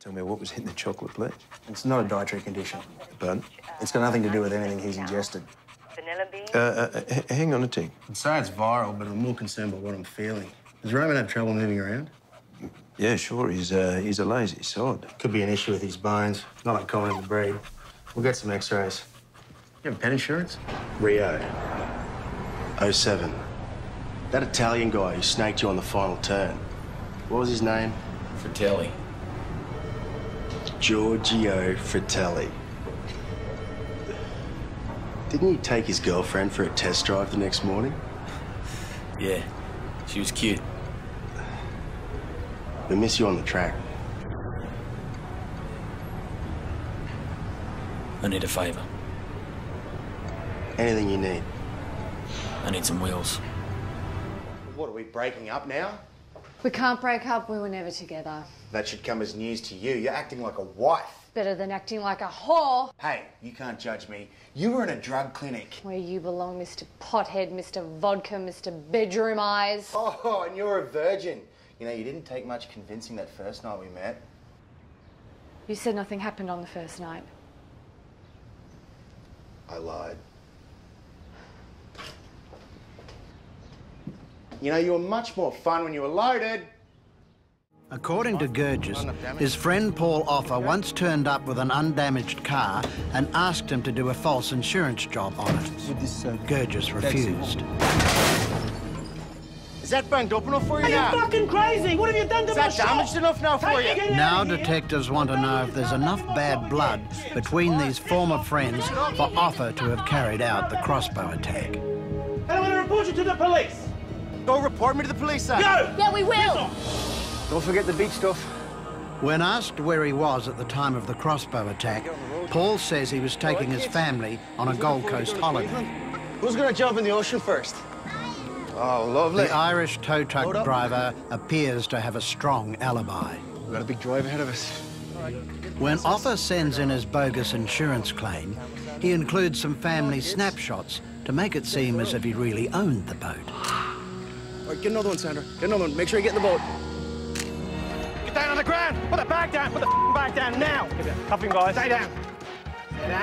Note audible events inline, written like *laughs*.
Tell me what was in the chocolate plate. It's not a dietary condition. Pardon? It's got nothing to do with anything he's ingested. Vanilla bean. Uh, uh, hang on a tick. I'd say it's viral, but I'm more concerned by what I'm feeling. Does Roman have trouble moving around? Yeah, sure. He's uh, he's a lazy sod. Could be an issue with his bones. Not uncommon in the breed. We'll get some x-rays. You have pet insurance? Rio. 07. That Italian guy who snaked you on the final turn. What was his name? Fratelli. Giorgio Fratelli. Didn't you take his girlfriend for a test drive the next morning? *laughs* Yeah, she was cute. We miss you on the track. I need a favour. Anything you need. I need some wheels. What, are we breaking up now? We can't break up, we were never together. That should come as news to you. You're acting like a wife. Better than acting like a whore. Hey, you can't judge me. You were in a drug clinic. Where you belong, Mr. Pothead, Mr. Vodka, Mr. Bedroom Eyes. Oh, and you're a virgin. You know, you didn't take much convincing that first night we met. You said nothing happened on the first night. I lied. You know, you were much more fun when you were loaded. According to Gurgis, his friend Paul Offer once turned up with an undamaged car and asked him to do a false insurance job on it. Uh, Gurgis refused. Is that banged up enough for you Are you fucking crazy? What have you done to Is my that shop? damaged enough now for Take you? Now out here. detectives want to know if there's enough bad blood between these former friends for Offer to have carried out the crossbow attack. And I'm going to report you to the police. Go report me to the police, sir. Go! Yeah, we will! Don't forget the beach stuff. When asked where he was at the time of the crossbow attack, Paul says he was taking his family on a Gold Coast holiday. Who's gonna jump in the ocean first? Oh, lovely. The Irish tow truck driver appears to have a strong alibi. We've got a big drive ahead of us. When Offer sends in his bogus insurance claim, he includes some family snapshots to make it seem as if he really owned the boat. All right, get another one, Sandra. Get another one. Make sure you get in the boat. Get down on the ground. Put the bag down. Put the f***ing bag down now. Cuffing guys. Stay down.